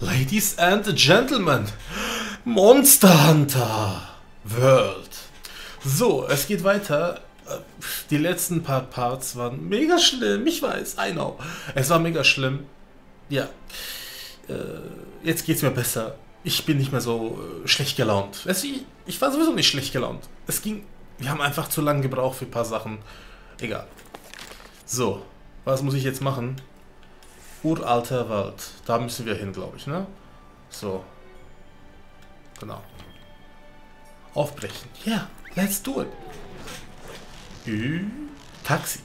Ladies and Gentlemen, Monster Hunter World. So, es geht weiter. Die letzten paar Parts waren mega schlimm. Ich weiß, I know. Es war mega schlimm. Ja. Äh, jetzt geht's mir besser. Ich bin nicht mehr so äh, schlecht gelaunt. Ich war sowieso nicht schlecht gelaunt. Es ging. Wir haben einfach zu lange gebraucht für ein paar Sachen. Egal. So, was muss ich jetzt machen? Uralter Wald. Da müssen wir hin, glaube ich, ne? So. Genau. Aufbrechen. Ja, yeah, let's do it. Taxi.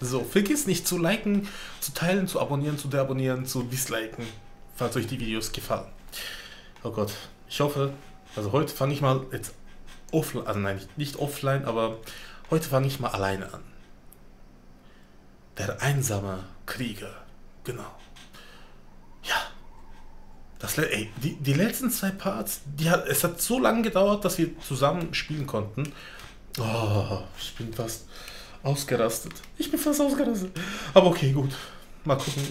So, vergiss nicht zu liken, zu teilen, zu abonnieren, zu deabonnieren, zu disliken, falls euch die Videos gefallen. Oh Gott, ich hoffe, also heute fange ich mal jetzt offline, also nein, nicht offline, aber heute fange ich mal alleine an. Der einsame Krieger. Genau. Ja. Das, ey, die, die letzten zwei Parts, die hat, es hat so lange gedauert, dass wir zusammen spielen konnten. Oh, ich bin fast ausgerastet. Ich bin fast ausgerastet. Aber okay, gut. Mal gucken.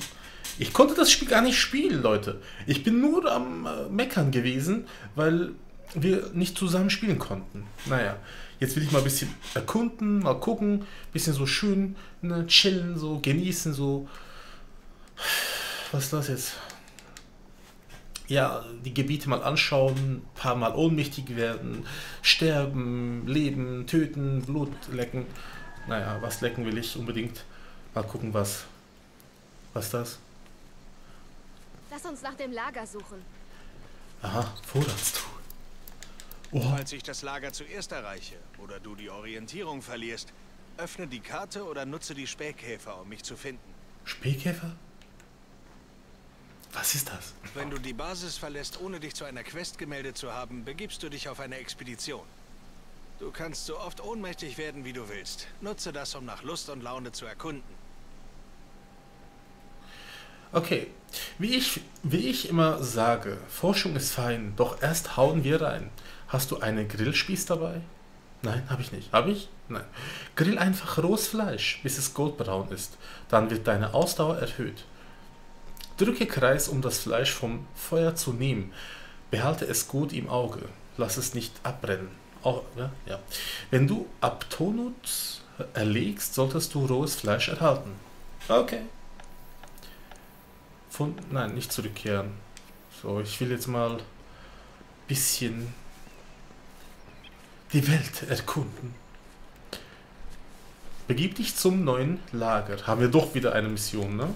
Ich konnte das Spiel gar nicht spielen, Leute. Ich bin nur am äh, Meckern gewesen, weil wir nicht zusammen spielen konnten. Naja, jetzt will ich mal ein bisschen erkunden, mal gucken, ein bisschen so schön ne, chillen, so genießen, so was ist das jetzt? Ja, die Gebiete mal anschauen, ein paar Mal ohnmächtig werden, sterben, leben, töten, Blut lecken. Naja, was lecken will ich unbedingt. Mal gucken, was. Was ist das? Lass uns nach dem Lager suchen. Aha, Vorratstruhe. Oh. Falls ich das Lager zuerst erreiche oder du die Orientierung verlierst, öffne die Karte oder nutze die Spähkäfer, um mich zu finden. Spähkäfer? Was ist das? Wenn du die Basis verlässt, ohne dich zu einer Quest gemeldet zu haben, begibst du dich auf eine Expedition. Du kannst so oft ohnmächtig werden, wie du willst. Nutze das, um nach Lust und Laune zu erkunden. Okay, wie ich, wie ich immer sage, Forschung ist fein, doch erst hauen wir rein. Hast du einen Grillspieß dabei? Nein, habe ich nicht. Habe ich? Nein. Grill einfach rohes Fleisch, bis es goldbraun ist. Dann wird deine Ausdauer erhöht. Drücke Kreis, um das Fleisch vom Feuer zu nehmen. Behalte es gut im Auge. Lass es nicht abbrennen. Auch, ja, ja. Wenn du Abtonut erlegst, solltest du rohes Fleisch erhalten. Okay. Von, nein, nicht zurückkehren. So, ich will jetzt mal ein bisschen die Welt erkunden. Begib dich zum neuen Lager. Haben wir doch wieder eine Mission, ne?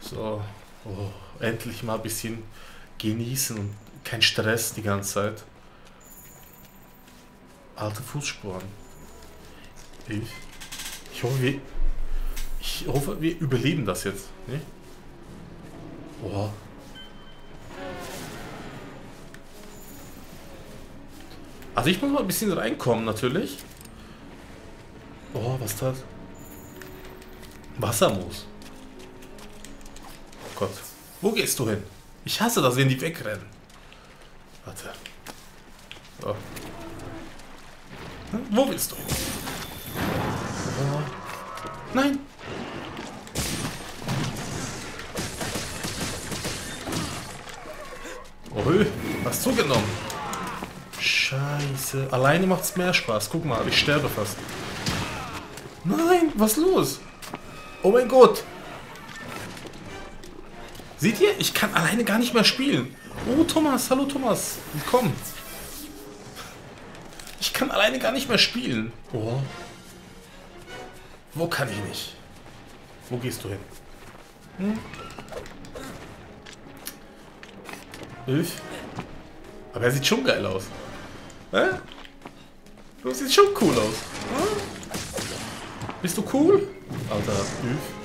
So, oh, endlich mal ein bisschen genießen und kein Stress die ganze Zeit. Alte Fußspuren. Ich, ich hoffe, wir, ich hoffe, wir überleben das jetzt. Ne? Oh. Also ich muss mal ein bisschen reinkommen natürlich. Oh, was das? Wassermoos. Gott. Wo gehst du hin? Ich hasse das, wenn die wegrennen. Warte. So. Hm? Wo willst du? Oh. Nein. Oh, hast zugenommen. Scheiße. Alleine macht es mehr Spaß. Guck mal, ich sterbe fast. Nein, was los? Oh mein Gott. Seht ihr? Ich kann alleine gar nicht mehr spielen. Oh, Thomas. Hallo, Thomas. Willkommen. Ich kann alleine gar nicht mehr spielen. Oh. Wo kann ich nicht? Wo gehst du hin? Hm? Hilf. Aber er sieht schon geil aus. Hä? Du siehst schon cool aus. Hm? Bist du cool? Alter, Hilf.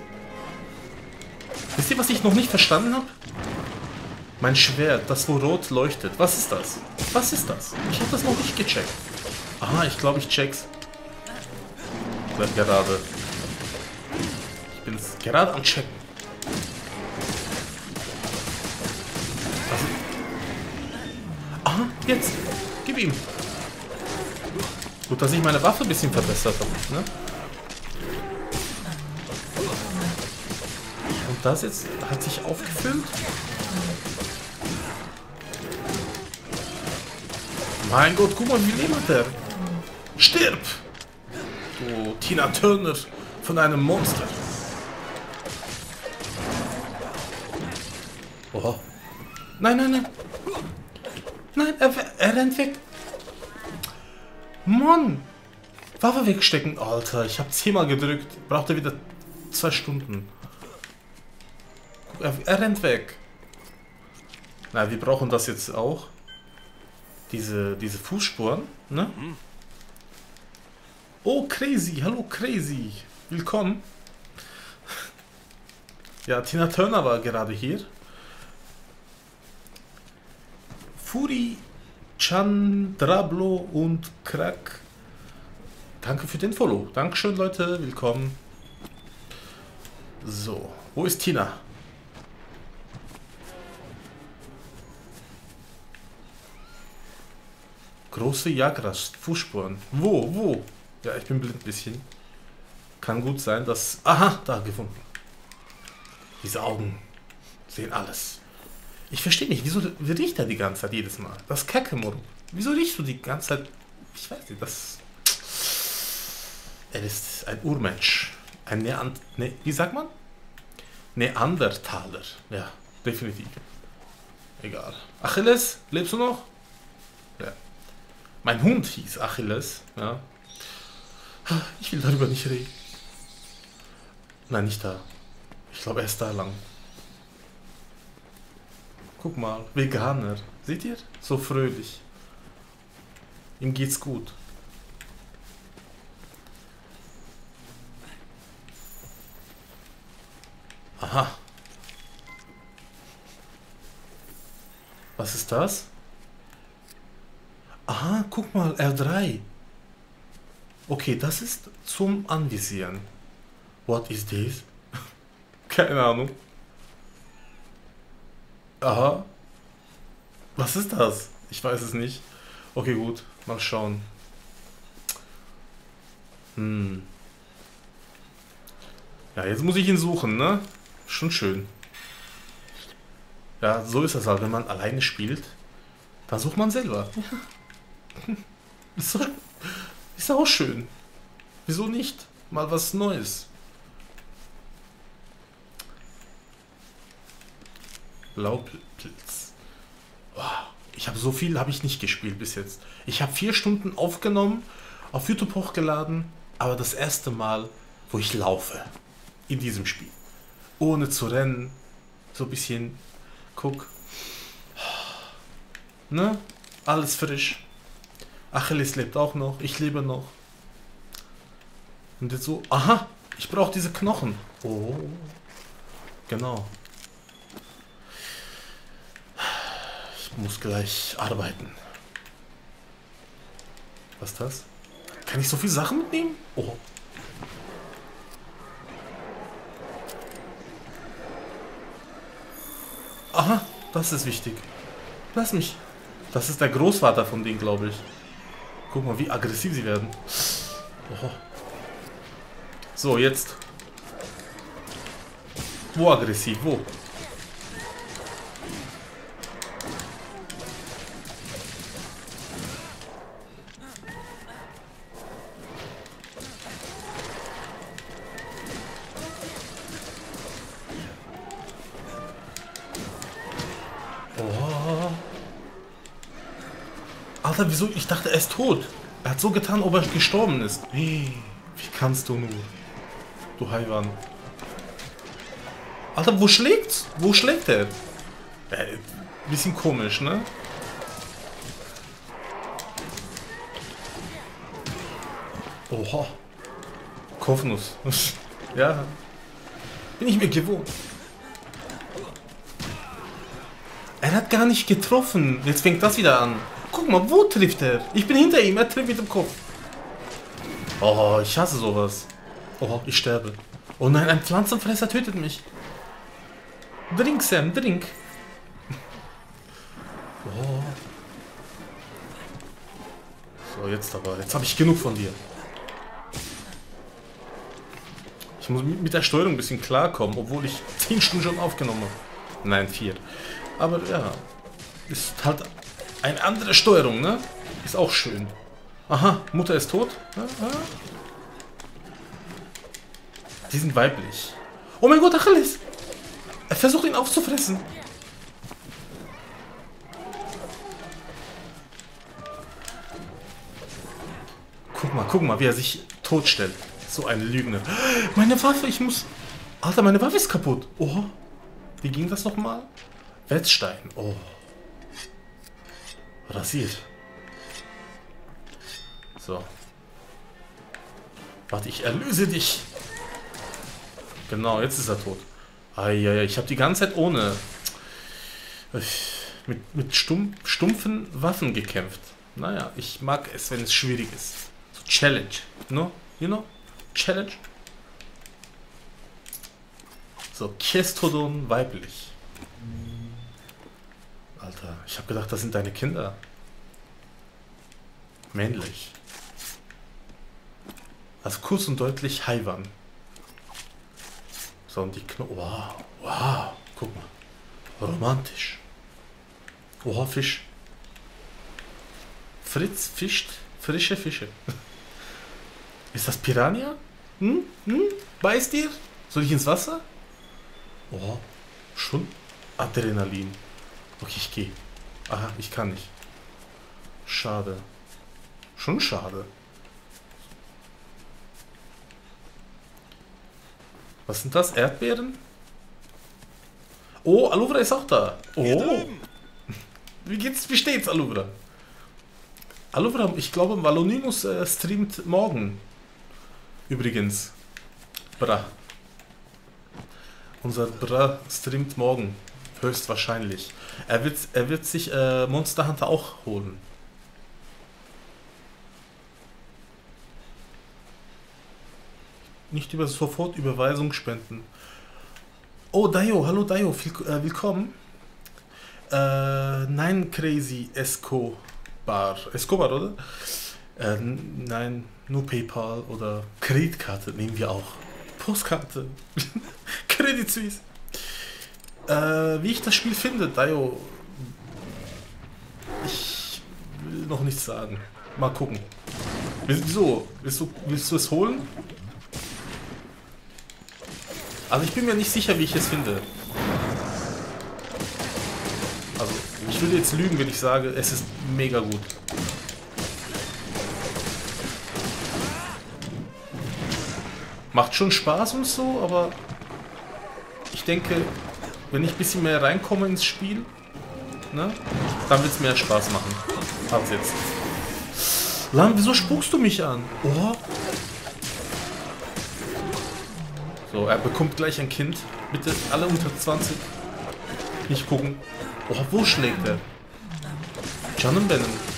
Wisst ihr, was ich noch nicht verstanden habe? Mein Schwert, das wo rot leuchtet. Was ist das? Was ist das? Ich habe das noch nicht gecheckt. Aha, ich glaube, ich check's. Bleib gerade. Ich bin gerade am Checken. Also. Aha, jetzt. Gib ihm. Gut, dass ich meine Waffe ein bisschen verbessert habe. Ne? das jetzt? Hat sich aufgefüllt? Mein Gott, guck mal, wie lebt der? Stirb! Du Tina Turner von einem Monster. Oha. Nein, nein, nein. Nein, er, er rennt weg. Mann! Waffe wegstecken, Alter. Ich habe zehnmal gedrückt. Braucht er wieder zwei Stunden. Er, er rennt weg. Na, wir brauchen das jetzt auch. Diese, diese Fußspuren, ne? Oh, Crazy. Hallo, Crazy. Willkommen. Ja, Tina Turner war gerade hier. Furi, Chandrablo und Krak. Danke für den Follow. Dankeschön, Leute. Willkommen. So, wo ist Tina? Große Jagrast, Fußspuren. Wo, wo? Ja, ich bin blind ein bisschen. Kann gut sein, dass... Aha, da gefunden. Diese Augen sehen alles. Ich verstehe nicht, wieso riecht er die ganze Zeit jedes Mal? Das Kacke. Wieso riechst du die ganze Zeit... Ich weiß nicht, das... Er ist ein Urmensch. Ein Neand... Ne, wie sagt man? Neandertaler. Ja, definitiv. Egal. Achilles, lebst du noch? Mein Hund hieß Achilles. Ja. Ich will darüber nicht reden. Nein, nicht da. Ich glaube, er ist da lang. Guck mal, Veganer. Seht ihr? So fröhlich. Ihm geht's gut. Aha. Was ist das? Aha, guck mal, R3. Okay, das ist zum Anvisieren. What is this? Keine Ahnung. Aha. Was ist das? Ich weiß es nicht. Okay, gut. Mal schauen. Hm. Ja, jetzt muss ich ihn suchen, ne? Schon schön. Ja, so ist das halt, wenn man alleine spielt. Dann sucht man selber. Ist, doch, ist auch schön. Wieso nicht? Mal was Neues. Blaupilz. Oh, ich habe so viel habe ich nicht gespielt bis jetzt. Ich habe vier Stunden aufgenommen, auf YouTube hochgeladen, aber das erste Mal, wo ich laufe in diesem Spiel. Ohne zu rennen. So ein bisschen. Guck. Ne? Alles frisch. Achilles lebt auch noch. Ich lebe noch. Und jetzt so. Aha! Ich brauche diese Knochen. Oh. Genau. Ich muss gleich arbeiten. Was ist das? Kann ich so viele Sachen mitnehmen? Oh. Aha, das ist wichtig. Lass mich. Das ist der Großvater von denen, glaube ich. Guck mal, wie aggressiv sie werden. Oh. So, jetzt. Wo aggressiv? Wo? Alter, wieso? Ich dachte, er ist tot. Er hat so getan, ob er gestorben ist. Wie, wie kannst du nur? Du Haiwan. Alter, wo schlägt's? Wo schlägt er? Äh, bisschen komisch, ne? Oha. Kopfnuss. ja. Bin ich mir gewohnt. Er hat gar nicht getroffen. Jetzt fängt das wieder an. Guck mal, wo trifft er? Ich bin hinter ihm, er trifft mit dem Kopf. Oh, ich hasse sowas. Oh, ich sterbe. Oh nein, ein Pflanzenfresser tötet mich. Drink, Sam, drink. Oh. So, jetzt aber. Jetzt habe ich genug von dir. Ich muss mit der Steuerung ein bisschen klarkommen, obwohl ich 10 Stunden schon aufgenommen habe. Nein, 4. Aber ja, ist halt Eine andere Steuerung, ne? Ist auch schön. Aha, Mutter ist tot. Die sind weiblich. Oh mein Gott, Achilles! Er versucht ihn aufzufressen. Guck mal, guck mal, wie er sich totstellt. So eine Lügne. Meine Waffe, ich muss... Alter, meine Waffe ist kaputt. Oh. Wie ging das nochmal? Wetzstein. Oh. Rasiert. So. Warte, ich erlöse dich. Genau, jetzt ist er tot. Eieiei, ich habe die ganze Zeit ohne... Mit, mit stumpf, stumpfen Waffen gekämpft. Naja, ich mag es, wenn es schwierig ist. So Challenge. No? You know? Challenge. So, Kestodon weiblich. Alter, ich habe gedacht, das sind deine Kinder. Männlich. Also kurz und deutlich Haiwan. So, und die Kno Wow, wow, guck mal. Romantisch. Oha, Fisch. Fritz fischt frische Fische. Ist das Piranha? Hm? Hm? Beißt dir? Soll ich ins Wasser? Oh, schon Adrenalin. Okay, ich gehe. Aha, ich kann nicht. Schade. Schon schade. Was sind das? Erdbeeren? Oh, Aluvra ist auch da. Oh. Wie geht's? Wie steht's, Aluvra? Aluvra, ich glaube, Valonimus äh, streamt morgen. Übrigens. Bra. Unser Bra streamt morgen. Höchstwahrscheinlich. Er wird, er wird sich äh, Monster Hunter auch holen. Nicht über sofort Überweisung spenden. Oh, Dayo, hallo Dayo, äh, willkommen. Äh, nein, Crazy Escobar. Escobar, oder? Äh, nein, nur PayPal oder Kreditkarte nehmen wir auch. Postkarte. Credit Suisse. Äh, wie ich das Spiel finde, Dayo. Ich will noch nichts sagen. Mal gucken. Wieso? Willst du, willst du es holen? Also ich bin mir nicht sicher, wie ich es finde. Also, ich würde jetzt lügen, wenn ich sage, es ist mega gut. Macht schon Spaß und so, aber ich denke, wenn ich ein bisschen mehr reinkomme ins Spiel, ne, dann wird es mehr Spaß machen. Als jetzt. Lam, wieso spuckst du mich an? Oh, So, er bekommt gleich ein Kind. Bitte alle unter 20 nicht gucken. Oh, wo schlägt er? Bannon.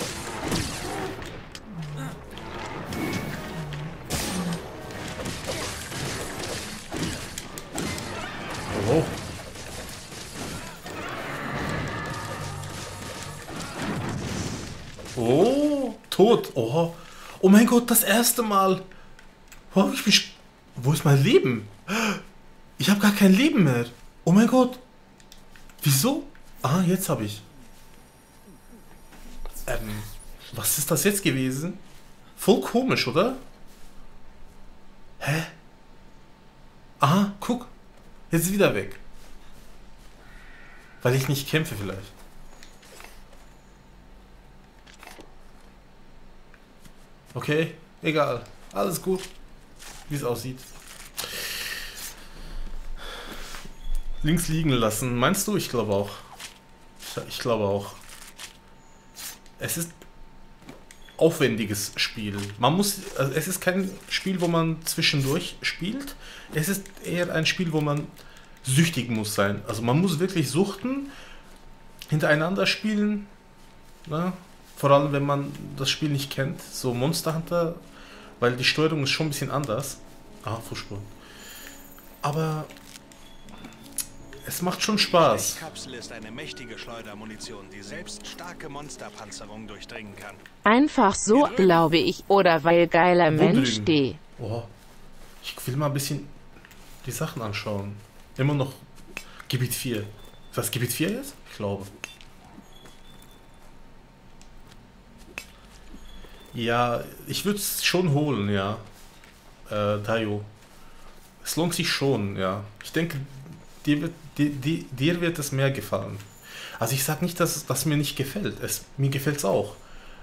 Oh, tot. Oh. Oh mein Gott, das erste Mal. Oh, ich bin... Wo ist mein Leben? Ich habe gar kein Leben mehr. Oh mein Gott. Wieso? Ah, jetzt habe ich. Ähm, was ist das jetzt gewesen? Voll komisch, oder? Hä? Aha, guck. Jetzt ist wieder weg. Weil ich nicht kämpfe vielleicht. Okay, egal. Alles gut. Wie es aussieht. links liegen lassen. Meinst du? Ich glaube auch. Ich, glaube auch. Es ist aufwendiges Spiel. Man muss, also es ist kein Spiel, wo man zwischendurch spielt. Es ist eher ein Spiel, wo man süchtig muss sein. Also man muss wirklich suchten, hintereinander spielen. Ne? Vor allem, wenn man das Spiel nicht kennt. So Monster Hunter, weil die Steuerung ist schon ein bisschen anders. Ah, Fußspuren. Aber es macht schon Spaß. Die Kapsel ist eine mächtige Schleudermunition, die selbst starke Monsterpanzerung durchdringen kann. Einfach so, glaube ich, oder weil geiler Wo Mensch? D. Oh, ich will mal ein bisschen die Sachen anschauen. Immer noch Gebiet 4. Ist das Gebiet 4 jetzt? Ich glaube. Ja, ich würde es schon holen, ja. Äh, Tayo. Es lohnt sich schon, ja. Ich denke, dir wird, dir, dir, wird es mehr gefallen. Also ich sage nicht, dass es mir nicht gefällt. Es, mir gefällt es auch.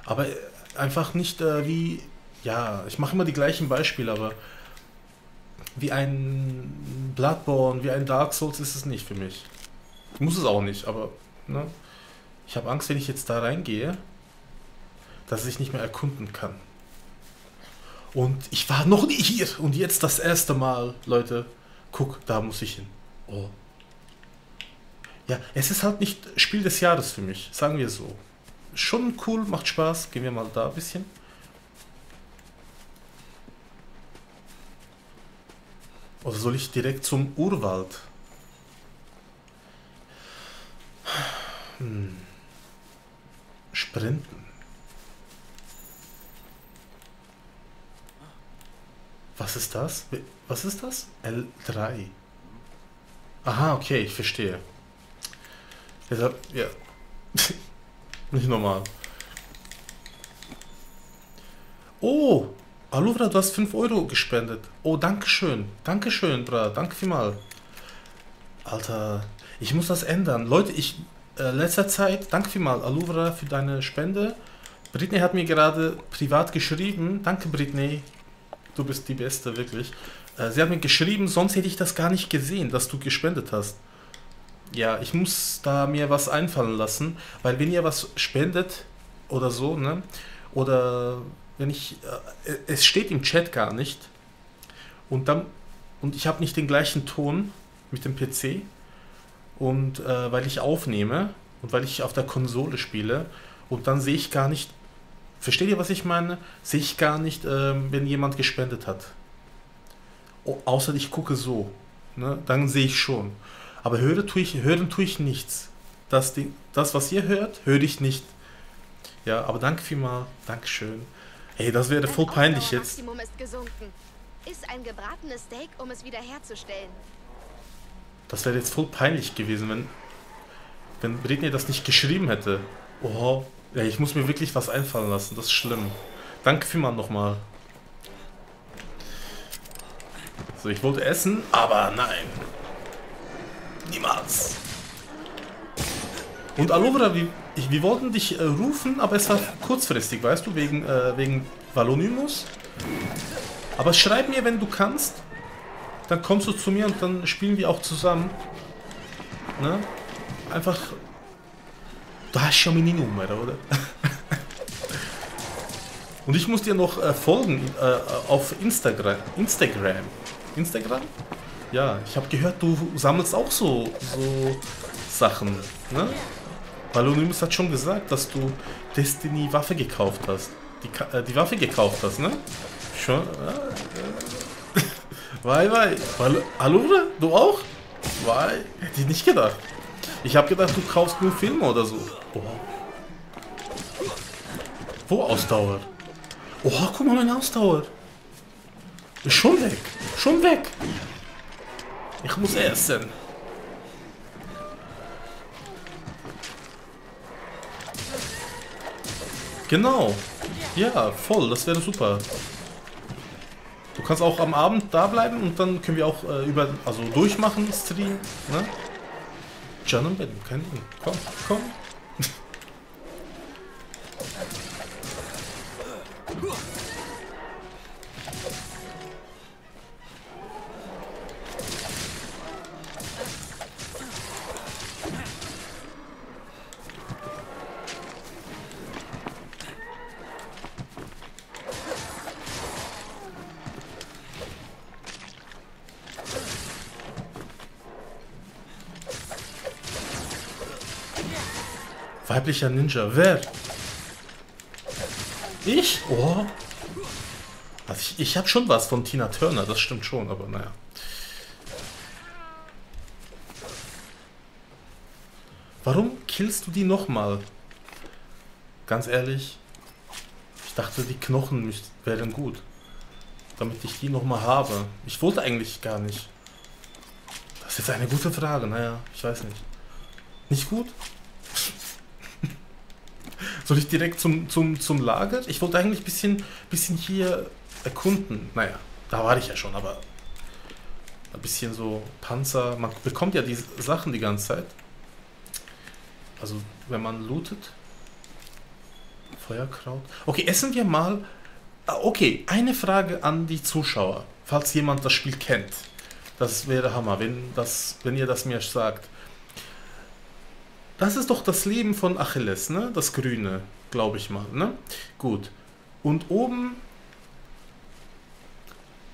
Aber äh, einfach nicht äh, wie, ja, ich mache immer die gleichen Beispiele, aber wie ein Bloodborne, wie ein Dark Souls ist es nicht für mich. Muss es auch nicht, aber ne? ich habe Angst, wenn ich jetzt da reingehe, dass ich nicht mehr erkunden kann. Und ich war noch nie hier und jetzt das erste Mal, Leute. Guck, da muss ich hin. Oh. Ja, es ist halt nicht Spiel des Jahres für mich, sagen wir so. Schon cool, macht Spaß. Gehen wir mal da ein bisschen. Oder soll ich direkt zum Urwald? Hm. Sprinten. Was ist das? Was ist das? L3. Aha, okay, ich verstehe. Deshalb, ja. Nicht normal. Oh, Aluvra, du hast 5 Euro gespendet. Oh, danke schön. Danke schön, bra. Danke vielmal. Alter, ich muss das ändern. Leute, ich, äh, letzter Zeit, danke vielmal, Aluvra, für deine Spende. Britney hat mir gerade privat geschrieben. Danke, Britney. Du bist die Beste, wirklich. Äh, sie hat mir geschrieben, sonst hätte ich das gar nicht gesehen, dass du gespendet hast. Ja, ich muss da mir was einfallen lassen, weil wenn ihr was spendet oder so, ne, oder wenn ich, äh, es steht im Chat gar nicht und dann, und ich habe nicht den gleichen Ton mit dem PC und äh, weil ich aufnehme und weil ich auf der Konsole spiele und dann sehe ich gar nicht, versteht ihr, was ich meine? Sehe ich gar nicht, äh, wenn jemand gespendet hat. O außer ich gucke so, ne? dann sehe ich schon. Aber hören tue ich, hören tue ich nichts. Das, Ding, das, was ihr hört, höre ich nicht. Ja, aber danke vielmal. Dankeschön. Ey, das wäre voll peinlich jetzt. Maximum ist gesunken. Ist ein gebratenes Steak, um es wiederherzustellen. Das wäre jetzt voll peinlich gewesen, wenn, wenn Britney das nicht geschrieben hätte. Oh, ja, ich muss mir wirklich was einfallen lassen. Das ist schlimm. Danke vielmal nochmal. So, ich wollte essen, aber nein. Niemals. Und Alovra, wir, wir wollten dich äh, rufen, aber es war kurzfristig, weißt du, wegen, äh, wegen Valonymus. Aber schreib mir, wenn du kannst. Dann kommst du zu mir und dann spielen wir auch zusammen. Ne? Einfach... Du hast schon meine Nummer, oder? und ich muss dir noch äh, folgen äh, auf Instagram. Instagram. Instagram? Ja, ich habe gehört, du sammelst auch so, so Sachen, ne? Balonimus hat schon gesagt, dass du Destiny Waffe gekauft hast. Die, äh, die Waffe gekauft hast, ne? Schon? Äh, Wei, wei. Hallo, du auch? Wei, hätte ich nicht gedacht. Ich habe gedacht, du kaufst nur Filme oder so. Oh. Wo Ausdauer? Oh, guck mal, meine Ausdauer. Ist schon weg. Schon weg. Ich muss essen. Genau. Ja, voll. Das wäre super. Du kannst auch am Abend da bleiben und dann können wir auch äh, über, also durchmachen, Stream. Ne? John und Ben, komm, komm. Weiblicher Ninja. Wer? Ich? Oh. Also ich, ich habe schon was von Tina Turner, das stimmt schon, aber naja. Warum killst du die nochmal? Ganz ehrlich, ich dachte, die Knochen wären gut. Damit ich die nochmal habe. Ich wollte eigentlich gar nicht. Das ist jetzt eine gute Frage, naja, ich weiß nicht. Nicht gut? Soll ich direkt zum, zum, zum Lager? Ich wollte eigentlich ein bisschen, bisschen hier erkunden. Naja, da war ich ja schon, aber ein bisschen so Panzer. Man bekommt ja die Sachen die ganze Zeit. Also, wenn man lootet. Feuerkraut. Okay, essen wir mal. Ah, Okay, eine Frage an die Zuschauer, falls jemand das Spiel kennt. Das wäre Hammer, wenn, das, wenn ihr das mir sagt. Das ist doch das Leben von Achilles, ne? Das Grüne, glaube ich mal, ne? Gut. Und oben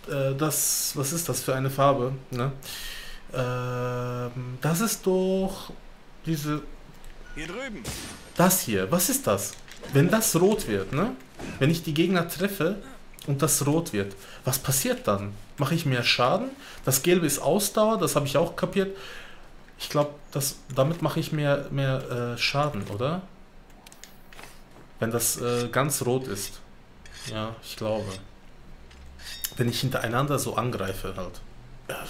äh, das, was ist das für eine Farbe, ne? Ähm, das ist doch diese, Hier drüben. das hier. Was ist das? Wenn das rot wird, ne? Wenn ich die Gegner treffe und das rot wird, was passiert dann? Mache ich mehr Schaden? Das Gelbe ist Ausdauer, das habe ich auch kapiert. Ich glaube, damit mache ich mehr, mehr äh, Schaden, oder? Wenn das äh, ganz rot ist. Ja, ich glaube. Wenn ich hintereinander so angreife halt. Ja.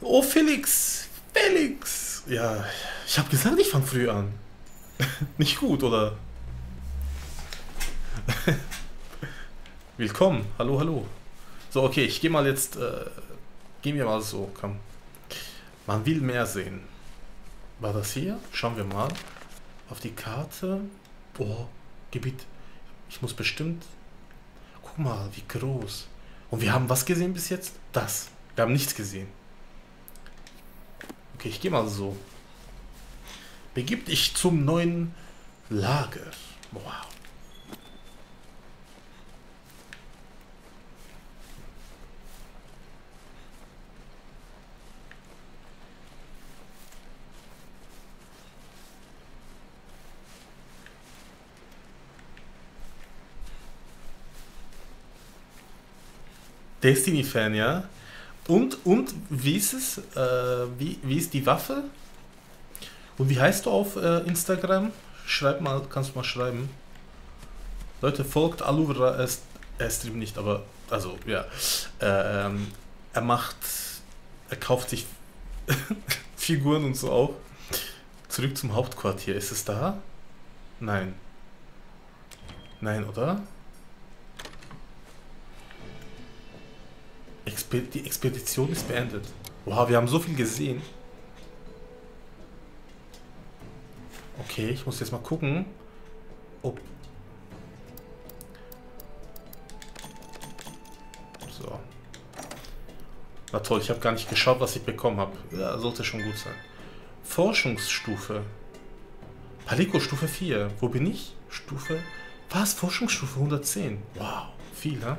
Oh, Felix! Felix! Ja, ich habe gesagt, ich fange früh an. Nicht gut, oder? Willkommen. Hallo, hallo. So, okay, ich gehe mal jetzt. Äh, gehen wir mal so, komm. Man will mehr sehen. War das hier? Schauen wir mal. Auf die Karte. Boah, Gebiet. Ich muss bestimmt. Guck mal, wie groß. Und wir haben was gesehen bis jetzt? Das. Wir haben nichts gesehen. Okay, ich gehe mal so. Begib dich zum neuen Lager. Wow. Destiny-Fan, ja. Und, und wie ist es? Äh, wie, wie ist die Waffe? Und wie heißt du auf äh, Instagram? Schreib mal, kannst du mal schreiben. Leute, folgt Aluvra, er, er streamt nicht, aber, also, ja. Ähm, er macht, er kauft sich Figuren und so auch. Zurück zum Hauptquartier. Ist es da? Nein. Nein, oder? Expe die Expedition ist beendet. Wow, wir haben so viel gesehen. Okay, ich muss jetzt mal gucken, ob... So. Na toll, ich habe gar nicht geschaut, was ich bekommen habe. Ja, sollte schon gut sein. Forschungsstufe. Palico Stufe 4. Wo bin ich? Stufe... Was? Forschungsstufe 110. Wow, viel, ne?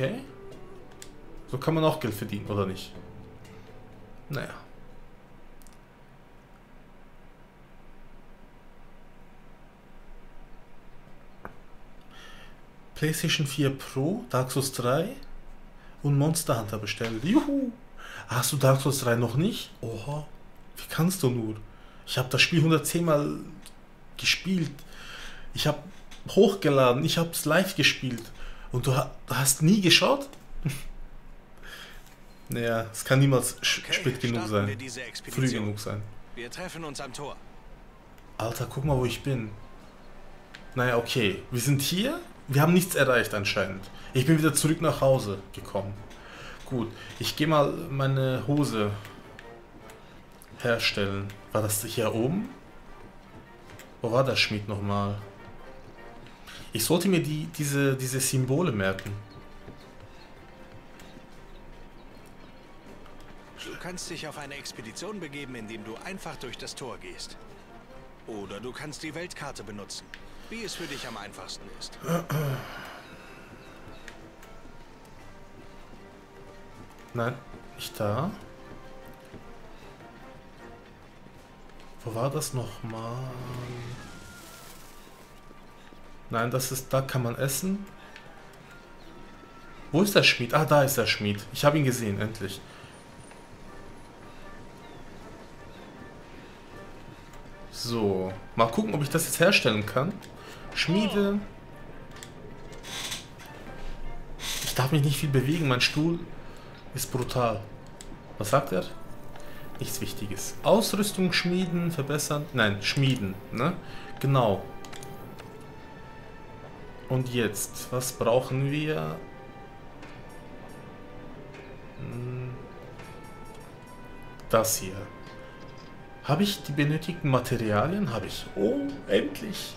Okay. So kann man auch Geld verdienen, oder nicht? Naja. PlayStation 4 Pro, Dark Souls 3 und Monster Hunter bestellt. Juhu! Hast du Dark Souls 3 noch nicht? Oha. Wie kannst du nur? Ich habe das Spiel 110 Mal gespielt. Ich habe hochgeladen. Ich habe es live gespielt. Und du, ha hast nie geschaut? naja, es kann niemals Okay, spät genug sein. diese Früh genug sein. Wir treffen uns am Tor. Alter, guck mal, wo ich bin. Naja, okay. Wir sind hier. Wir haben nichts erreicht anscheinend. Ich bin wieder zurück nach Hause gekommen. Gut, ich gehe mal meine Hose herstellen. War das hier oben? Wo war der Schmied nochmal? Ich sollte mir die, diese, diese Symbole merken. Du kannst dich auf eine Expedition begeben, indem du einfach durch das Tor gehst. Oder du kannst die Weltkarte benutzen, wie es für dich am einfachsten ist. Nein, nicht da. Wo war das nochmal? Nein, das ist, da kann man essen. Wo ist der Schmied? Ah, da ist der Schmied. Ich habe ihn gesehen, endlich. So, mal gucken, ob ich das jetzt herstellen kann. Schmiede. Ich darf mich nicht viel bewegen, mein Stuhl ist brutal. Was sagt er? Nichts Wichtiges. Ausrüstung schmieden, verbessern. Nein, schmieden. Ne? Genau. Und jetzt, was brauchen wir? Hm. Das hier. Habe ich die benötigten Materialien? Habe ich. Oh, endlich.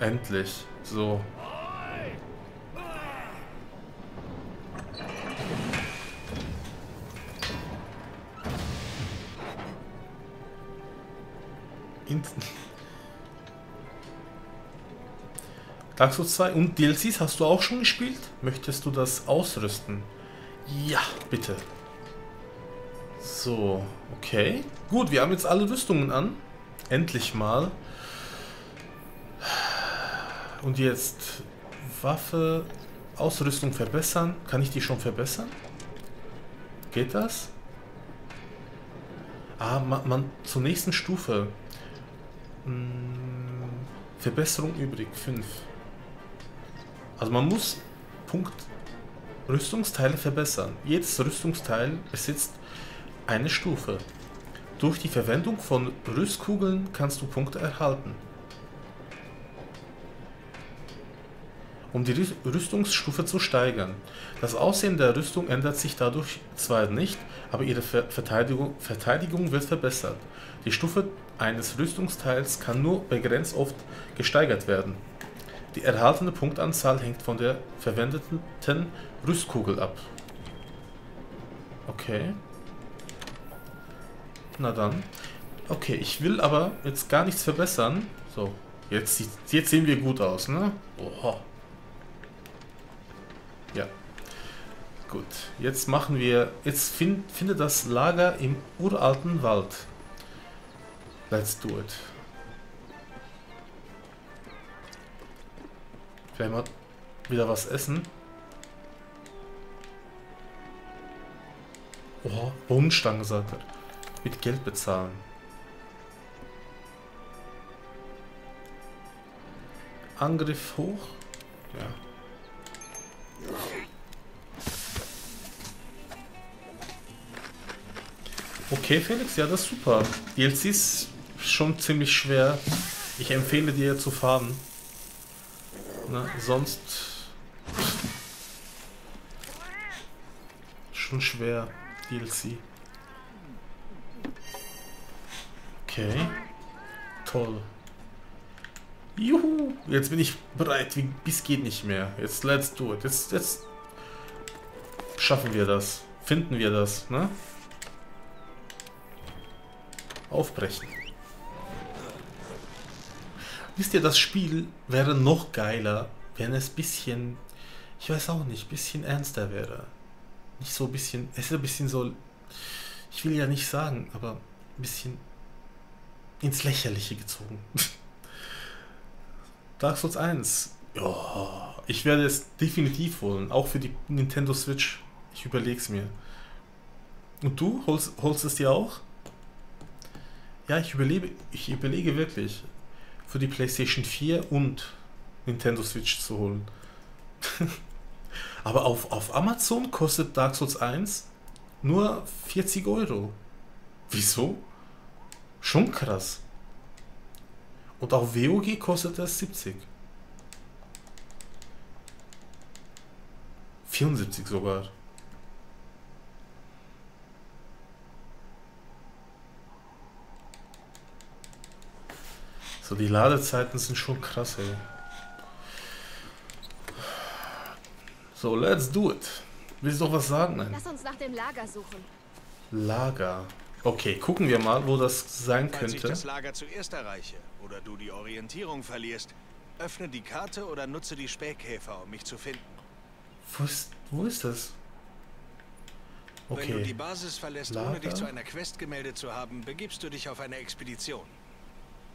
Endlich. So. Dark Souls 2 und DLCs hast du auch schon gespielt? Möchtest du das ausrüsten? Ja, bitte. So, okay. Gut, wir haben jetzt alle Rüstungen an. Endlich mal. Und jetzt Waffe, Ausrüstung verbessern. Kann ich die schon verbessern? Geht das? Ah, man, man zur nächsten Stufe. Hm, Verbesserung übrig, 5. Also man muss Punkt Rüstungsteile verbessern. Jedes Rüstungsteil besitzt eine Stufe. Durch die Verwendung von Rüstkugeln kannst du Punkte erhalten. um die Rüstungsstufe zu steigern. Das Aussehen der Rüstung ändert sich dadurch zwar nicht, aber ihre Verteidigung, Verteidigung wird verbessert. Die Stufe eines Rüstungsteils kann nur begrenzt oft gesteigert werden. Die erhaltene Punktanzahl hängt von der verwendeten Rüstkugel ab. Okay. Na dann. Okay, ich will aber jetzt gar nichts verbessern. So, jetzt, jetzt sehen wir gut aus, ne? Oha. Ja. Gut, jetzt machen wir... Jetzt find, finde das Lager im uralten Wald. Let's do it. Vielleicht mal wieder was essen. Oh, Bohnenstangen, sagt er. Mit Geld bezahlen. Angriff hoch. Ja. Okay, Felix, ja, das ist super. DLC ist schon ziemlich schwer. Ich empfehle dir zu fahren. Na, sonst... Schon schwer, DLC. Okay. Toll. Juhu, jetzt bin ich bereit, wie bis geht nicht mehr. Jetzt let's do it. Jetzt, jetzt schaffen wir das. Finden wir das, ne? Aufbrechen. Wisst ihr, das Spiel wäre noch geiler, wenn es bisschen, ich weiß auch nicht, bisschen ernster wäre. Nicht so ein bisschen, es ist ein bisschen so, ich will ja nicht sagen, aber ein bisschen ins Lächerliche gezogen. Dark Souls 1. Ja, ich werde es definitiv holen, auch für die Nintendo Switch. Ich überlege es mir. Und du holst, holst es dir auch? Ja, ich überlebe, ich überlege wirklich, für die PlayStation 4 und Nintendo Switch zu holen. Aber auf, auf Amazon kostet Dark Souls 1 nur 40 Euro. Wieso? Schon krass. Und auf WOG kostet das 70. 74 sogar. So, die Ladezeiten sind schon krass, ey. So, let's do it. Willst du doch was sagen? Nein. Lass uns nach dem Lager suchen. Lager. Okay, gucken wir mal, wo das sein Falls könnte. ich das Lager zuerst erreiche oder du die Orientierung verlierst, öffne die Karte oder nutze die Spähkäfer, um mich zu finden. Wo ist, wo ist das? Wenn du die Okay. Basis verlässt, Lager? ohne dich zu einer Quest gemeldet zu haben, begibst du dich auf eine Expedition.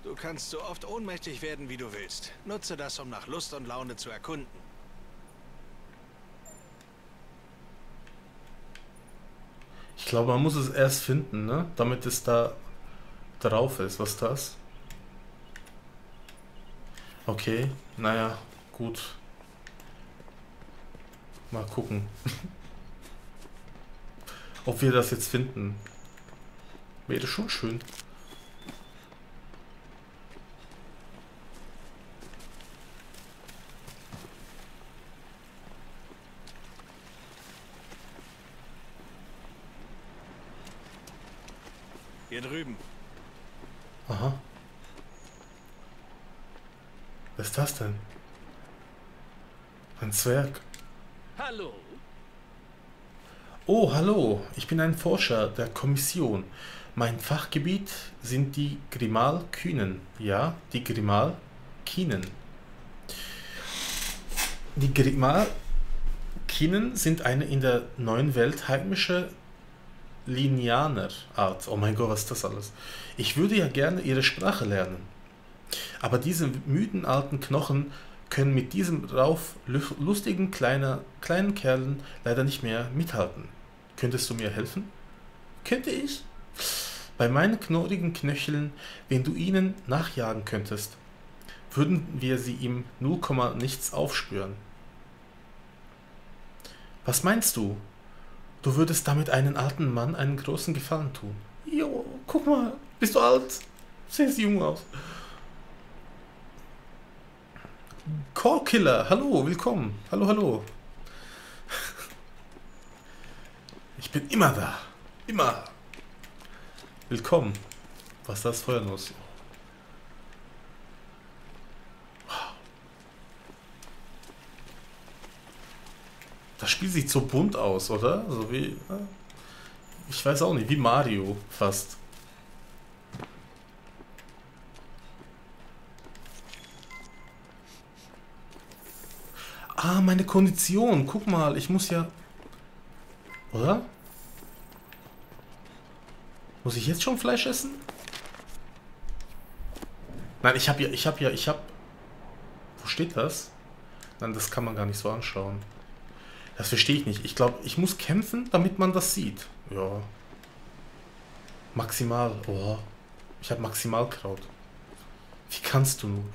Du kannst so oft ohnmächtig werden, wie du willst. Nutze das, um nach Lust und Laune zu erkunden. Ich glaube, man muss es erst finden, ne? Damit es da drauf ist. Was ist das? Okay, naja, gut. Mal gucken. Ob wir das jetzt finden. Wäre schon schön. Hier drüben. Aha. Was ist das denn? Ein Zwerg. Hallo? Oh, hallo. Ich bin ein Forscher der Kommission. Mein Fachgebiet sind die Grimal-Kühnen. Ja, die Grimal-Kinen. Die Grimal-Kinen sind eine in der neuen Welt heimische Lineaner-Art. Oh mein Gott, was ist das alles? Ich würde ja gerne ihre Sprache lernen. Aber diese müden alten Knochen können mit diesem rauf lu- lustigen kleiner, kleinen Kerlen leider nicht mehr mithalten. Könntest du mir helfen? Könnte ich? Bei meinen knorrigen Knöcheln, wenn du ihnen nachjagen könntest, würden wir sie im 0, nichts aufspüren. Was meinst du? Du würdest damit einen alten Mann einen großen Gefallen tun. Jo, guck mal, bist du alt? Siehst jung aus. Callkiller, hallo, willkommen. Hallo, hallo. Ich bin immer da. Immer. Willkommen. Was ist das Feuernuss? Das Spiel sieht so bunt aus, oder? So wie. ja. Ich weiß auch nicht, wie Mario fast. Ah, meine Kondition. Guck mal, ich muss ja. Oder? Muss ich jetzt schon Fleisch essen? Nein, ich habe ja, ich habe ja, ich habe. Wo steht das? Nein, das kann man gar nicht so anschauen. Das verstehe ich nicht. Ich glaube, ich muss kämpfen, damit man das sieht. Ja. Maximal. Oh. Ich habe Maximalkraut. Wie kannst du nur?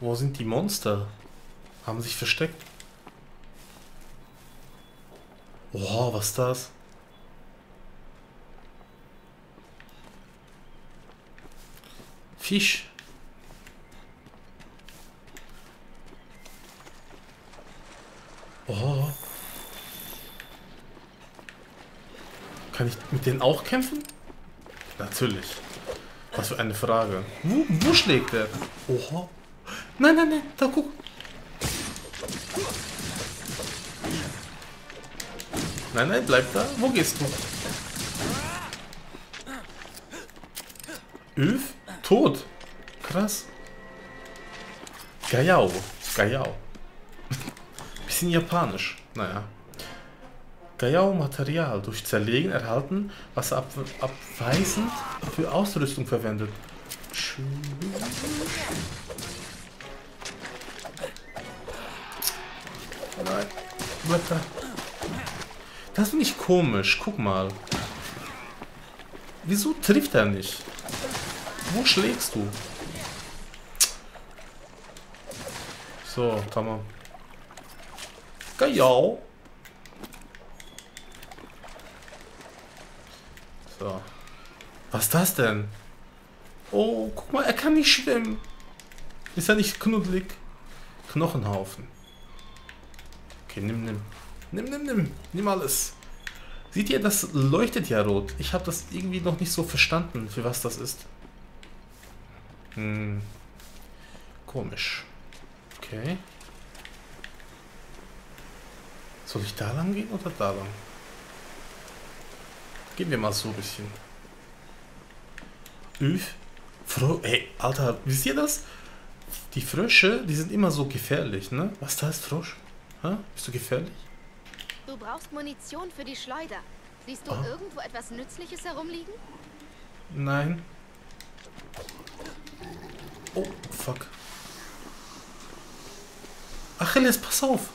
Wo sind die Monster? Haben sich versteckt. Oh, was ist das? Fisch. Oh. Kann ich mit denen auch kämpfen? Natürlich. Was für eine Frage. Wo, wo schlägt er? Oha. Nein, nein, nein, da guck. Nein, nein, bleib da. Wo gehst du? Öf? Tot. Krass. Gaiao. Gaiao. Bisschen japanisch. Naja. Gaiao-Material durch Zerlegen erhalten, was ab abweisend für Ausrüstung verwendet. Nein. Bleib da. Das finde ich komisch. Guck mal. Wieso trifft er nicht? Wo schlägst du? So, tamam. Gajau. So. Was ist das denn? Oh, guck mal, er kann nicht schwimmen. Ist er nicht knuddelig? Knochenhaufen. Okay, nimm, nimm. Nimm, nimm, nimm. Nimm alles. Seht ihr, das leuchtet ja rot. Ich habe das irgendwie noch nicht so verstanden, für was das ist. Hm. Komisch. Okay. Soll ich da lang gehen oder da lang? Gehen wir mal so ein bisschen. Üf. Fro Ey, Alter, wisst ihr das? Die Frösche, die sind immer so gefährlich, ne? Was da ist Frosch? Hä? Bist du gefährlich? Du brauchst Munition für die Schleuder. Siehst du Ah. irgendwo etwas Nützliches herumliegen? Nein. Oh, fuck. Achilles, pass auf.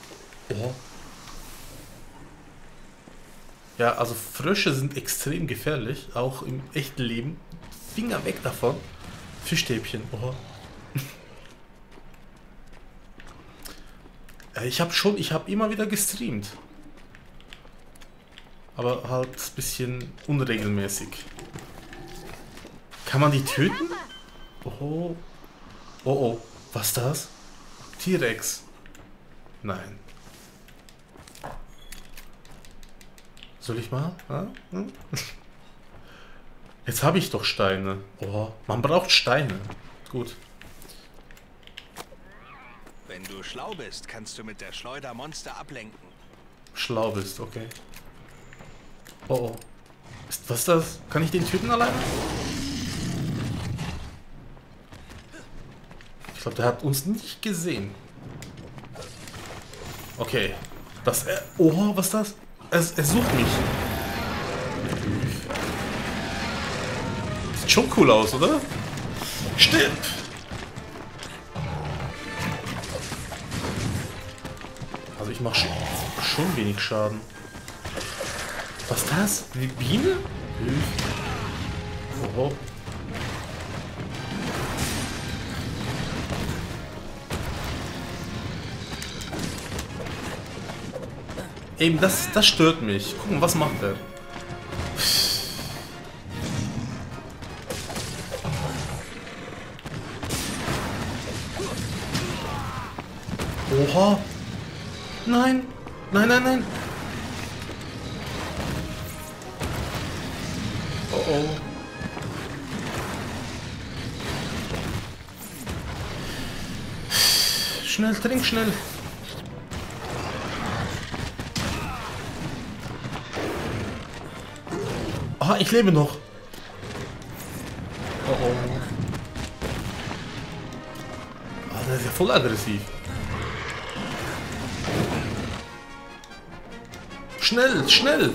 Oh. Ja, also Frösche sind extrem gefährlich, auch im echten Leben. Finger weg davon. Fischstäbchen. Oh. Ich habe schon, ich habe immer wieder gestreamt. Aber halt ein bisschen unregelmäßig. Kann man die töten? Oh. Oh oh. Was ist das? T-Rex. Nein. Soll ich mal? Ja? Hm? Jetzt habe ich doch Steine. Oh, man braucht Steine. Gut. Wenn du schlau bist, kannst du mit der Schleuder Monster ablenken. Schlau bist, okay. Oh oh. Ist, was ist das? Kann ich den töten alleine? Ich glaube, der hat uns nicht gesehen. Okay. Das. Äh, oh, was ist das? Es, er sucht mich. Sieht schon cool aus, oder? Stirb! Also ich mache schon wenig Schaden. Was ist das? Die Biene? Oh. Eben, das, das stört mich. Gucken, was macht er? Oha. Nein. Nein, nein, nein. Oh oh. Schnell, trink schnell. Ah, ich lebe noch. Oh oh. Ah, der ist ja voll aggressiv. Schnell, schnell!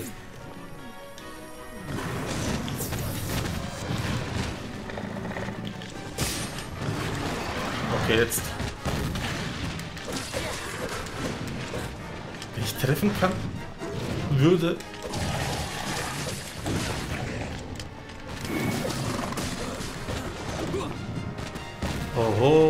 Jetzt. Wenn ich treffen kann, würde Oho.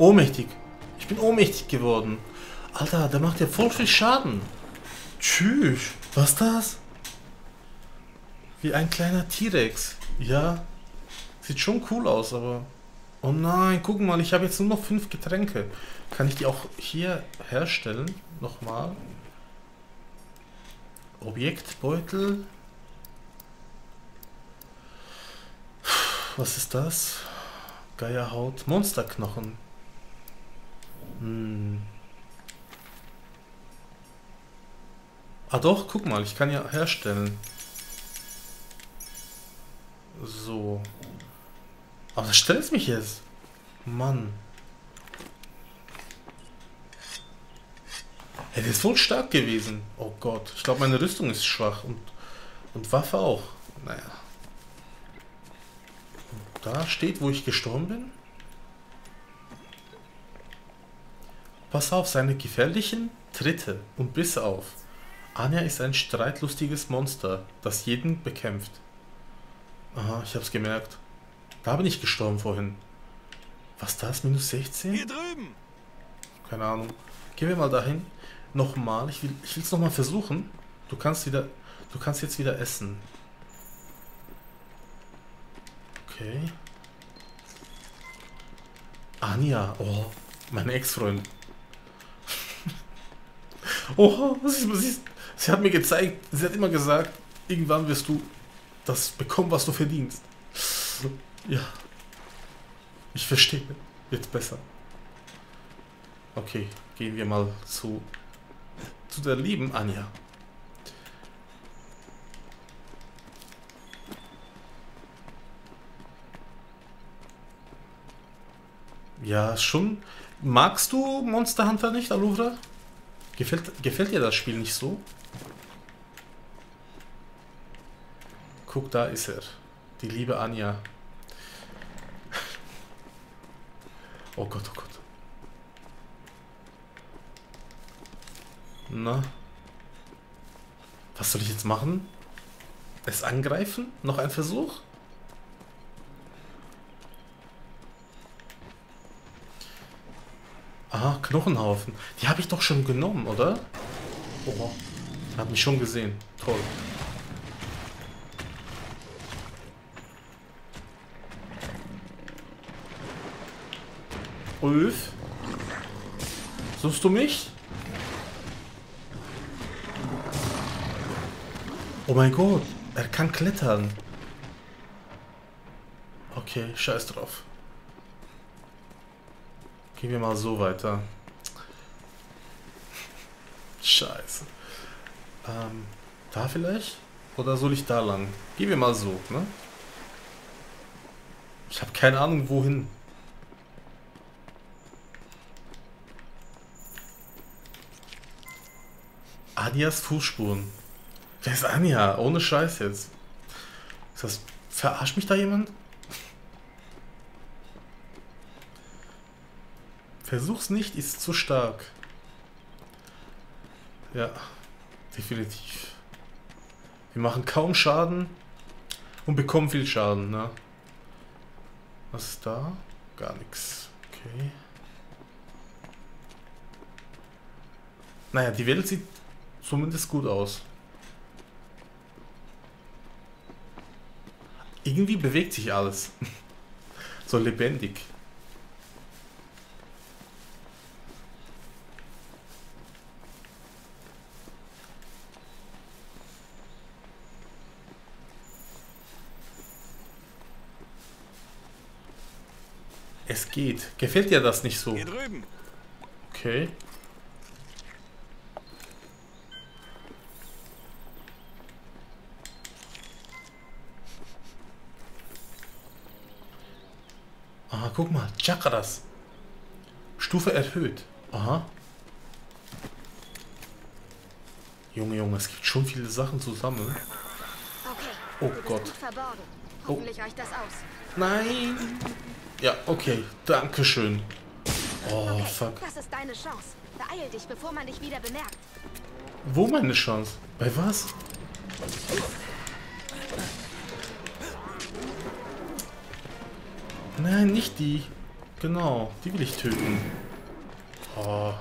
Ohnmächtig. Ich bin ohnmächtig geworden. Alter, der macht ja voll viel Schaden. Tschüss. Was das? Wie ein kleiner T-Rex. Ja. Sieht schon cool aus, aber... Oh nein, guck mal, ich habe jetzt nur noch fünf Getränke. Kann ich die auch hier herstellen? Nochmal. Objektbeutel. Was ist das? Geierhaut. Monsterknochen. Hm. Ah doch, guck mal, ich kann ja herstellen. So. Aber das stellt mich jetzt. Mann. Er ist voll stark gewesen. Oh Gott. Ich glaube, meine Rüstung ist schwach. Und, und Waffe auch. Naja. Da steht, wo ich gestorben bin. Pass auf, seine gefährlichen Tritte und Bisse auf. Anja ist ein streitlustiges Monster, das jeden bekämpft. Aha, ich hab's gemerkt. Da bin ich gestorben vorhin. Was das? Minus 16? Hier drüben! Keine Ahnung. Gehen wir mal dahin. Nochmal. Ich will ich will's nochmal versuchen. Du kannst wieder. Du kannst jetzt wieder essen. Okay. Anja. Oh, meine Ex-Freundin. Ist, was ist, Sie hat mir gezeigt, sie hat immer gesagt, irgendwann wirst du das bekommen, was du verdienst. Ja. Ich verstehe. Jetzt besser. Okay, gehen wir mal zu, zu der lieben Anja. Ja, schon. Magst du Monster Hunter nicht, Aluvra? Gefällt, gefällt dir das Spiel nicht so? Guck, da ist er. Die liebe Anja. Oh Gott, oh Gott. Na? Was soll ich jetzt machen? Es angreifen? Noch ein Versuch? Aha, Knochenhaufen. Die habe ich doch schon genommen, oder? Oh, hat mich schon gesehen. Toll. Ulf? Suchst du mich? Oh mein Gott, er kann klettern. Okay, scheiß drauf. Gehen wir mal so weiter. Scheiße. Ähm, da vielleicht? Oder soll ich da lang? Gehen wir mal so, ne? Ich habe keine Ahnung, wohin. Adias Fußspuren. Wer ist Anja? Ohne Scheiß jetzt. Ist das. Verarscht mich da jemand? Versuch's nicht, ist zu stark. Ja, definitiv. Wir machen kaum Schaden und bekommen viel Schaden, ne? Was ist da? Gar nichts. Okay. Naja, die Welt sieht zumindest gut aus. Irgendwie bewegt sich alles. so lebendig. Geht. Gefällt dir das nicht so? Hier drüben. Okay. Aha, guck mal. Chakras. Stufe erhöht. Aha. Junge, Junge, es gibt schon viele Sachen zusammen. Okay. Oh du bist Gott. gut verborgen. Hoffentlich reicht das aus. Nein. Ja, okay. Dankeschön. Oh, Okay, fuck. das ist deine Chance. Beeil dich, bevor man dich wieder bemerkt. Wo meine Chance? Bei was? Nein, nicht die. Genau, die will ich töten. Oh.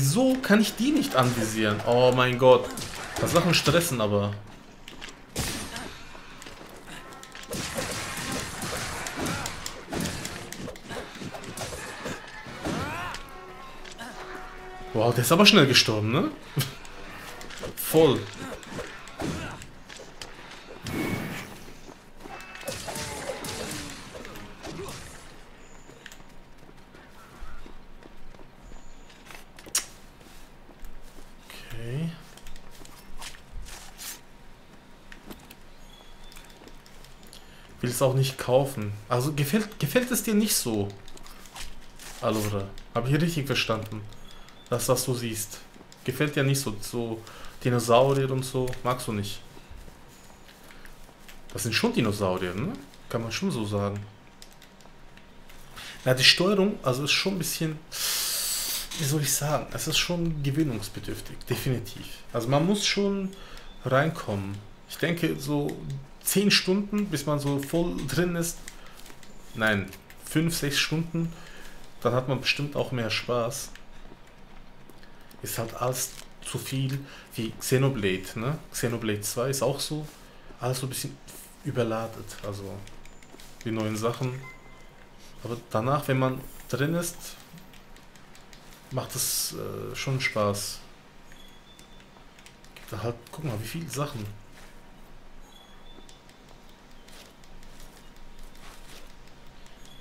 Wieso kann ich die nicht anvisieren? Oh mein Gott. Das Sachen stressen aber. Wow, der ist aber schnell gestorben, ne? Voll. Okay. Will es auch nicht kaufen. Also gefällt, gefällt es dir nicht so? Alora. Habe ich richtig verstanden? Das, was du siehst. Gefällt dir nicht so. So Dinosaurier und so. Magst du nicht. Das sind schon Dinosaurier, ne? Kann man schon so sagen. Ja, die Steuerung, also ist schon ein bisschen, wie soll ich sagen, es ist schon gewöhnungsbedürftig, definitiv. Also man muss schon reinkommen. Ich denke, so 10 Stunden, bis man so voll drin ist. Nein, 5, 6 Stunden, dann hat man bestimmt auch mehr Spaß. Ist halt alles zu viel wie Xenoblade, ne? Xenoblade 2 ist auch so, alles so ein bisschen überladet, also die neuen Sachen. Aber danach, wenn man drin ist, macht es äh, schon Spaß. Da halt, guck mal, wie viele Sachen.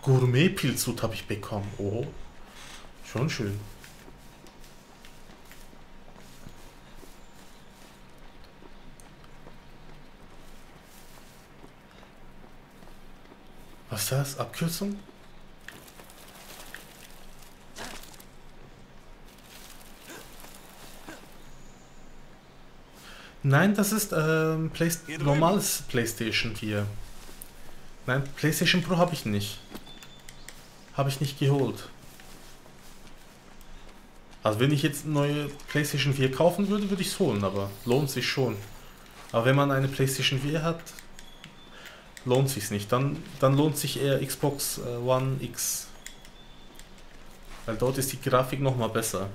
Gourmet-Pilzhut habe ich bekommen. Oh, schon schön. Was ist das? Abkürzung? Nein, das ist ähm, Play normales PlayStation 4. Nein, PlayStation Pro habe ich nicht. Habe ich nicht geholt. Also wenn ich jetzt eine neue PlayStation 4 kaufen würde, würde ich es holen, aber lohnt sich schon. Aber wenn man eine PlayStation 4 hat, lohnt sich nicht. Dann, dann lohnt sich eher Xbox äh, One X. Weil dort ist die Grafik nochmal besser.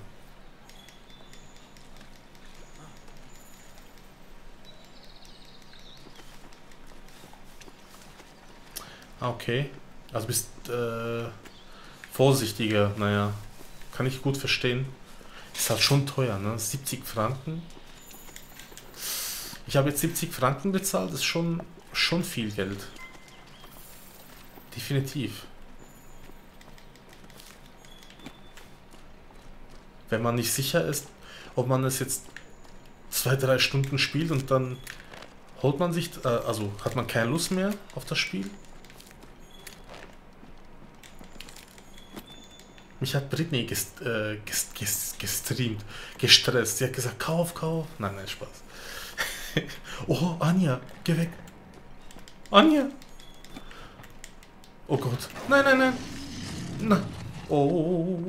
Okay. Also bist äh, vorsichtiger, naja. Kann ich gut verstehen. Ist halt schon teuer, ne? 70 Franken. Ich habe jetzt 70 Franken bezahlt, das ist schon, schon viel Geld. Definitiv. Wenn man nicht sicher ist, ob man es jetzt zwei, drei Stunden spielt und dann holt man sich, äh, also hat man keine Lust mehr auf das Spiel. Mich hat Britney gest, äh, gest, gest, gestreamt, gestresst. Sie hat gesagt, kauf, kauf. Nein, nein, Spaß. oh, Anja, geh weg. Anja. Oh Gott. Nein, nein, nein. Na. Oh.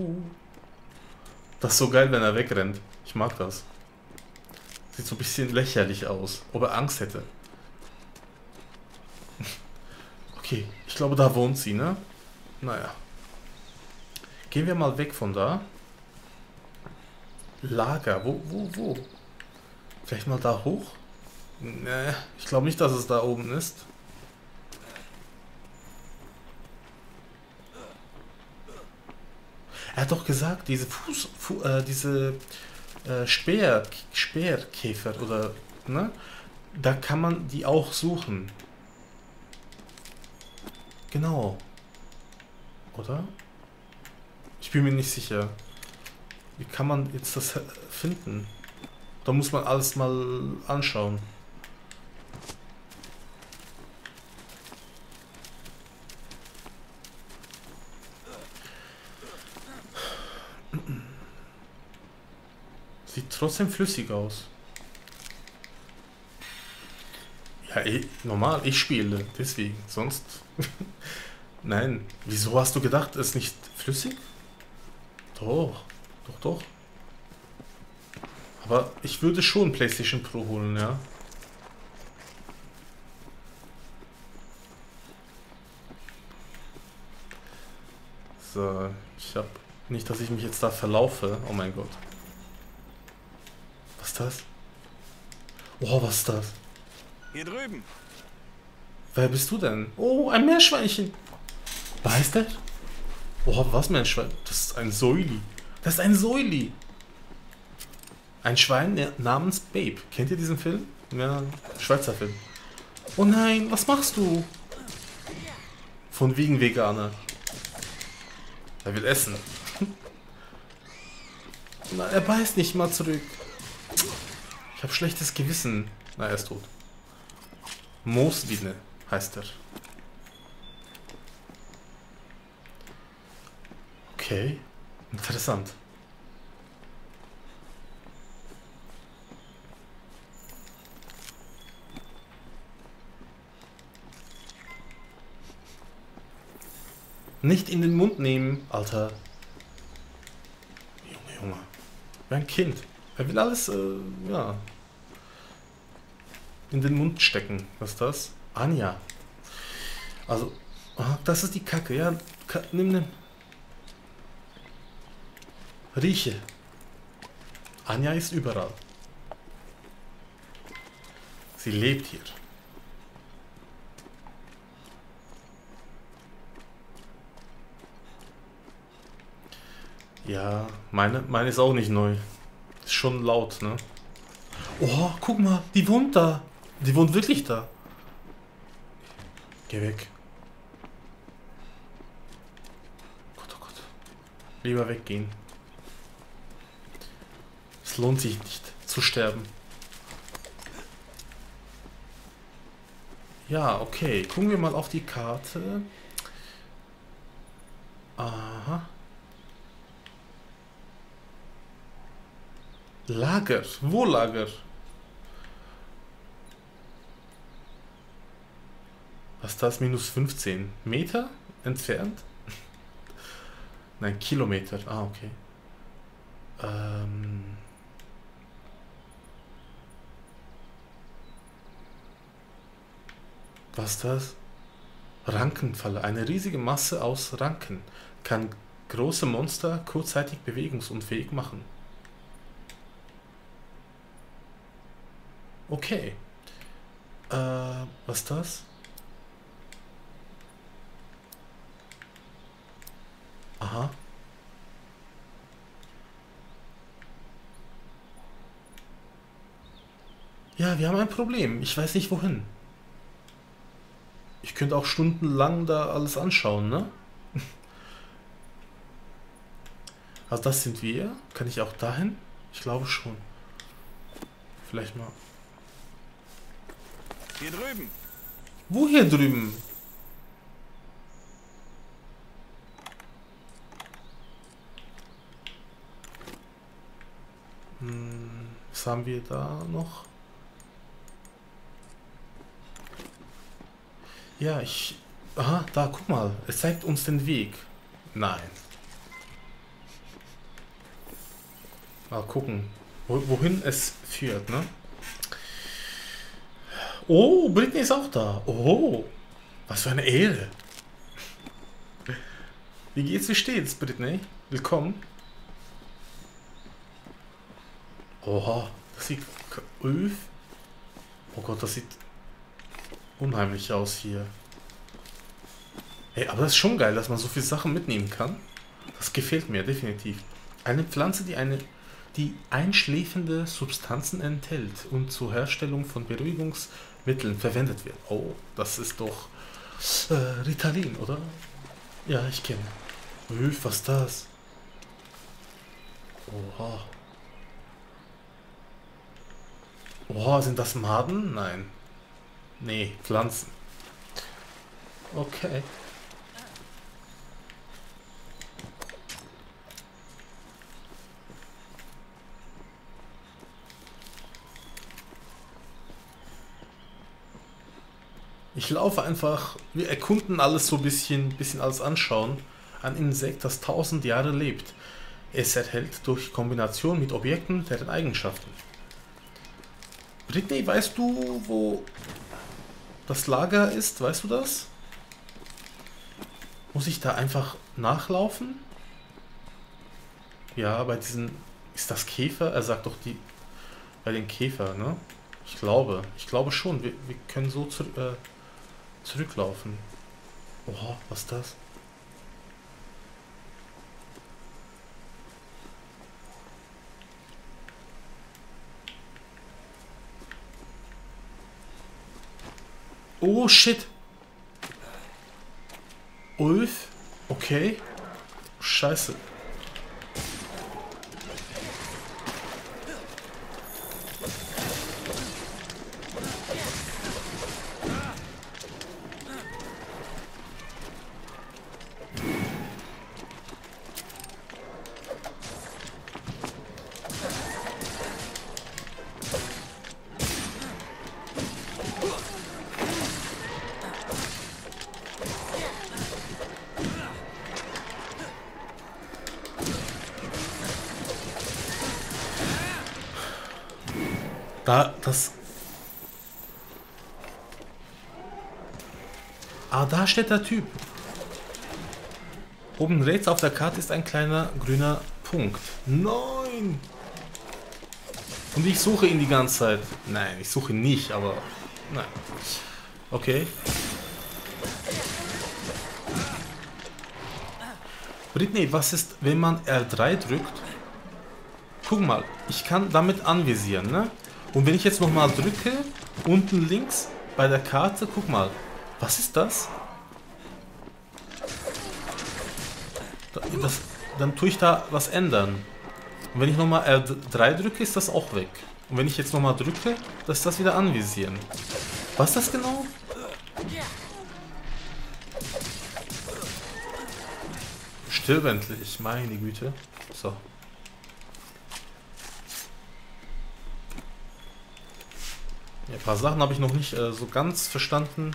Das ist so geil, wenn er wegrennt. Ich mag das. Sieht so ein bisschen lächerlich aus. Ob er Angst hätte. Okay, ich glaube, da wohnt sie, ne? Naja. Gehen wir mal weg von da. Lager, wo, wo, wo? Vielleicht mal da hoch? Ne, ich glaube nicht, dass es da oben ist. Er hat doch gesagt, diese Fuß, Fu, äh, diese äh, Speer, Speerkäfer oder, ne? Da kann man die auch suchen. Genau. Oder? Ich bin mir nicht sicher. Wie kann man jetzt das finden? Da muss man alles mal anschauen. Sieht trotzdem flüssig aus. Ja, eh, normal, ich spiele, deswegen. Sonst. Nein. Wieso hast du gedacht, es ist nicht flüssig? Doch, doch, doch. Aber ich würde schon PlayStation Pro holen, ja. So, ich hab nicht, dass ich mich jetzt da verlaufe. Oh mein Gott. Was ist das? Oh, was ist das? Hier drüben. Wer bist du denn? Oh, ein Meerschweinchen. Was heißt Oh, was Meerschwein? Das ist ein Säuli. Das ist ein Säuli. Ein Schwein na- namens Babe. Kennt ihr diesen Film? Ja, Schweizer Film. Oh nein, was machst du? Von wegen Veganer. Er will essen. Na, er beißt nicht mal zurück. Ich habe schlechtes Gewissen. Na, er ist tot. Mooswinne heißt er. Okay, interessant. Nicht in den Mund nehmen, Alter. Junge, Junge. Wie ein Kind. Er will alles, äh, ja. In den Mund stecken. Was ist das? Anja. Also, ah, das ist die Kacke, ja. Nimm, nimm. Rieche. Anja ist überall. Sie lebt hier. Ja, meine, meine ist auch nicht neu. Ist schon laut, ne? Oh, guck mal, die wohnt da. Die wohnt wirklich da. Geh weg. Gott, oh Gott. Lieber weggehen. Es lohnt sich nicht zu sterben. Ja, okay. Gucken wir mal auf die Karte. Aha. Lager. Wo Lager? Was ist das? Minus 15 Meter entfernt? Nein, Kilometer. Ah, okay. Ähm. Was ist das? Rankenfalle. Eine riesige Masse aus Ranken kann große Monster kurzzeitig bewegungsunfähig machen. Okay. Äh, was ist das? Aha. Ja, wir haben ein Problem. Ich weiß nicht wohin. Ich könnte auch stundenlang da alles anschauen, ne? Also das sind wir. Kann ich auch dahin? Ich glaube schon. Vielleicht mal. Hier drüben. Wo hier drüben? Hm, was haben wir da noch? Ja, ich... Aha, da, guck mal. Es zeigt uns den Weg. Nein. Mal gucken, wo, wohin es führt, ne? Oh, Britney ist auch da. Oh, was für eine Ehre. Wie geht's, wie steht's, Britney? Willkommen. Oha, das sieht... Oh Gott, das sieht unheimlich aus hier. Hey, aber das ist schon geil, dass man so viele Sachen mitnehmen kann. Das gefällt mir definitiv. Eine Pflanze, die eine die einschläfende Substanzen enthält und zur Herstellung von Beruhigungsmitteln verwendet wird. Oh, das ist doch äh, Ritalin, oder? Ja, ich kenne. Öf, was ist das? Oha. Oha, sind das Maden? Nein. Nee, Pflanzen. Okay. Ich laufe einfach, wir erkunden alles so ein bisschen, bisschen alles anschauen. Ein Insekt, das tausend Jahre lebt. Es erhält durch Kombination mit Objekten deren Eigenschaften. Britney, weißt du, wo das Lager ist? Weißt du das? Muss ich da einfach nachlaufen? Ja, bei diesen... Ist das Käfer? Er sagt doch die... Bei den Käfer, ne? Ich glaube. Ich glaube schon. Wir, wir können so zu, äh, zurücklaufen. Oha, was ist das? Oh shit. Ulf? Okay. Scheiße. Da, das... Ah, da steht der Typ. Oben rechts auf der Karte ist ein kleiner grüner Punkt. Nein! Und ich suche ihn die ganze Zeit. Nein, ich suche ihn nicht, aber... Nein. Okay. Britney, was ist, wenn man R3 drückt? Guck mal, ich kann damit anvisieren, ne? Und wenn ich jetzt nochmal drücke, unten links bei der Karte, guck mal, was ist das? das dann tue ich da was ändern. Und wenn ich nochmal R3 drücke, ist das auch weg. Und wenn ich jetzt nochmal drücke, dass das wieder anvisieren. Was ist das genau? Stirb endlich, meine Güte. So. Ja, ein paar Sachen habe ich noch nicht äh, so ganz verstanden.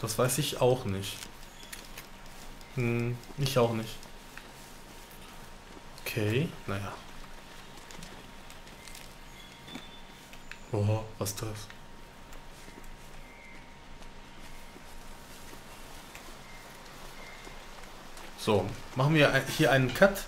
Das weiß ich auch nicht. Hm, ich auch nicht. Okay, naja. Oh, was ist das? So, machen wir hier einen Cut.